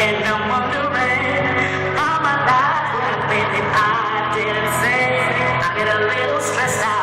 and i'm wondering if i did stressed out.